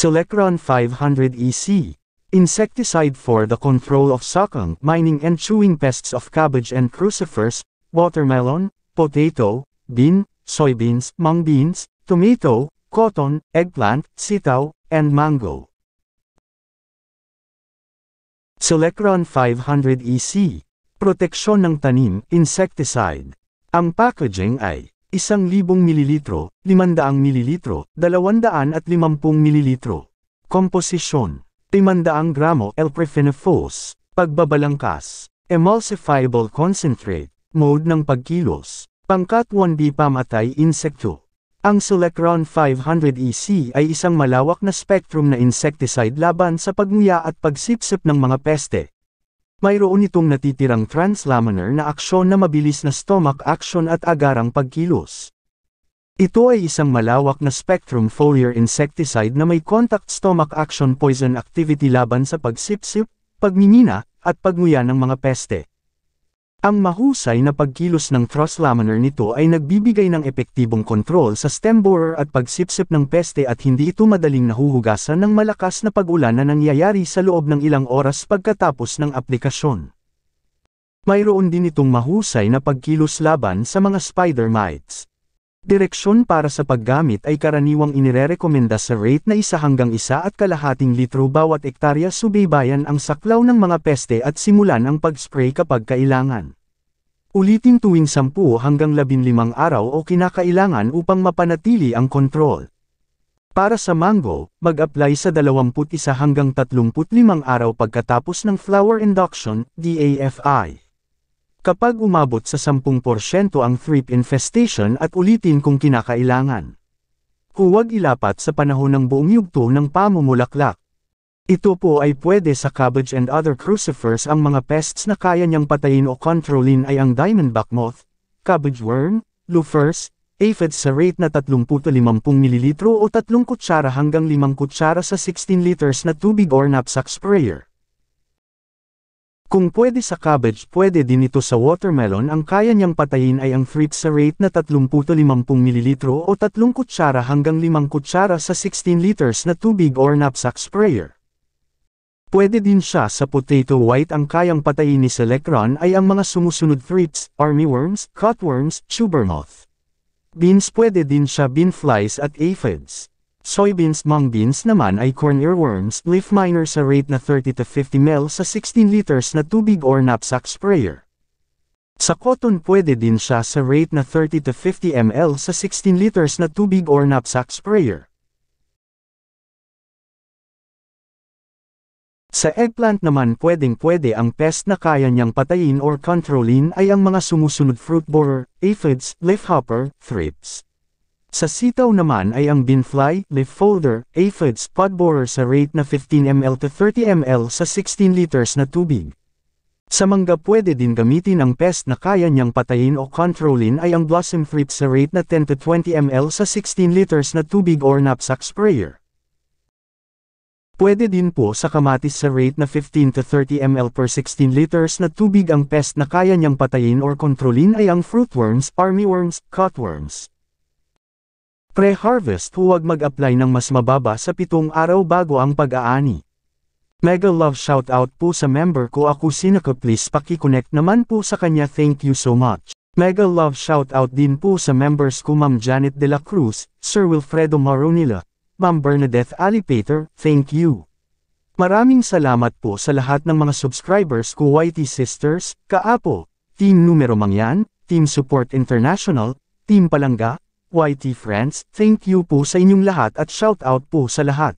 Selecron 500 EC. Insecticide for the control of suckling, mining and chewing pests of cabbage and crucifers, watermelon, potato, bean, soybeans, mung beans, tomato, cotton, eggplant, sitaw, and mango. Selecron 500 EC. Proteksyon ng tanim, insecticide. Ang packaging ay 1,000 ml, 500 ml, 250 ml. Komposisyon 500 gramo L-Prefenifos, pagbabalangkas, emulsifiable concentrate, mode ng pagkilos, pangkat 1B pamatay insekto. Ang Selecron 500EC ay isang malawak na spectrum na insecticide laban sa pagnguya at pagsipsip ng mga peste. Mayroon itong natitirang translaminar na aksyon na mabilis na stomach action at agarang pagkilos. Ito ay isang malawak na spectrum foliar insecticide na may contact stomach action poison activity laban sa pagsipsip, pagmimina, at pagnguya ng mga peste. Ang mahusay na pagkilos ng thrust laminar nito ay nagbibigay ng epektibong kontrol sa stem borer at pagsipsip ng peste at hindi ito madaling nahuhugasan ng malakas na pag-ulan na nangyayari sa loob ng ilang oras pagkatapos ng aplikasyon. Mayroon din itong mahusay na pagkilos laban sa mga spider mites. Direksyon para sa paggamit ay karaniwang inirerekomenda sa rate na isa hanggang isa at kalahating litro bawat ektarya subaybayan ang saklaw ng mga peste at simulan ang pag-spray kapag kailangan. Ulitin tuwing 10 hanggang 15 araw o kinakailangan upang mapanatili ang kontrol. Para sa mango, mag-apply sa 21 hanggang 35 araw pagkatapos ng flower induction, DAFI. Kapag umabot sa 10% ang thrip infestation at ulitin kung kinakailangan. Huwag ilapat sa panahon ng buong yugto ng pamumulaklak. Ito po ay pwede sa cabbage and other crucifers ang mga pests na kaya niyang patayin o controlin ay ang diamondback moth, cabbage worm, loafers, aphids sa rate na 30-50 ml o 3 kutsara hanggang 5 kutsara sa 16 liters na tubig or knapsack sprayer. Kung pwede sa cabbage pwede din ito sa watermelon ang kaya niyang patayin ay ang fruit sa rate na 30-50 ml o 3 kutsara hanggang 5 kutsara sa 16 liters na tubig or knapsack sprayer. Pwede din siya sa potato white ang kayang patayin ni Selecron ay ang mga sumusunod thrips, armyworms, cutworms, tuber moth. Beans pwede din siya bean flies at aphids. Soybeans mung beans naman ay corn earworms, leaf miner sa rate na 30 to 50 ml sa 16 liters na tubig or knapsack sprayer. Sa cotton pwede din siya sa rate na 30 to 50 ml sa 16 liters na tubig or knapsack sprayer. Sa eggplant naman pwedeng pwede ang pest na kaya niyang patayin or controlin ay ang mga sumusunod fruit borer, aphids, leafhopper, thrips. Sa sitaw naman ay ang binfly, leaf folder, aphids, pod borer sa rate na 15 ml to 30 ml sa 16 liters na tubig. Sa mangga pwede din gamitin ang pest na kaya niyang patayin o controlin ay ang blossom thrip sa rate na 10 to 20 ml sa 16 liters na tubig or knapsack sprayer. Pwede din po sa kamatis sa rate na 15 to 30 ml per 16 liters na tubig ang pest na kaya niyang patayin or kontrolin ay ang fruitworms, armyworms, cutworms. Pre-harvest huwag mag-apply ng mas mababa sa pitong araw bago ang pag-aani. Mega love shoutout po sa member ko ako Sinaka please paki-connect naman po sa kanya thank you so much. Mega love shoutout din po sa members ko Ma'am Janet De La Cruz, Sir Wilfredo Maronila, Ma'am Bernadette Alipater, thank you. Maraming salamat po sa lahat ng mga subscribers ko YT Sisters, Kaapo, Team Numero Mangyan, Team Support International, Team Palangga, YT Friends, thank you po sa inyong lahat at shout out po sa lahat.